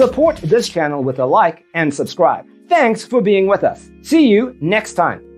Support this channel with a like and subscribe. Thanks for being with us. See you next time.